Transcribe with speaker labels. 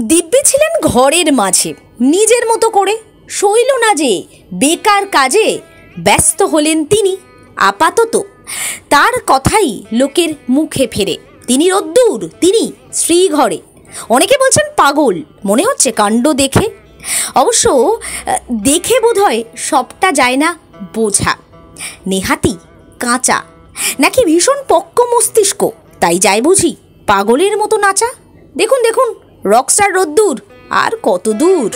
Speaker 1: দিব্যি ছিলেন ঘরের মাঝে। নিজের মতো করে শৈল না যে বেকার কাজে ব্যস্ত হলেন তিনি। আপাতত তার কথাই লোকের মুখে ফেরে। তিনি রোদ্দুর, তিনি শ্রীঘরে। অনেকে বলছেন পাগল, মনে হচ্ছে কাণ্ড দেখে। অবশ্য দেখে বোধহয় সবটা যায় না বোঝা। নেহাতি কাঁচা, নাকি ভীষণ পক্ক মস্তিষ্ক, তাই যাই বুঝি পাগলের মতো নাচা। দেখুন দেখুন। রকস্টার রোদ্দুর আর কত দূর?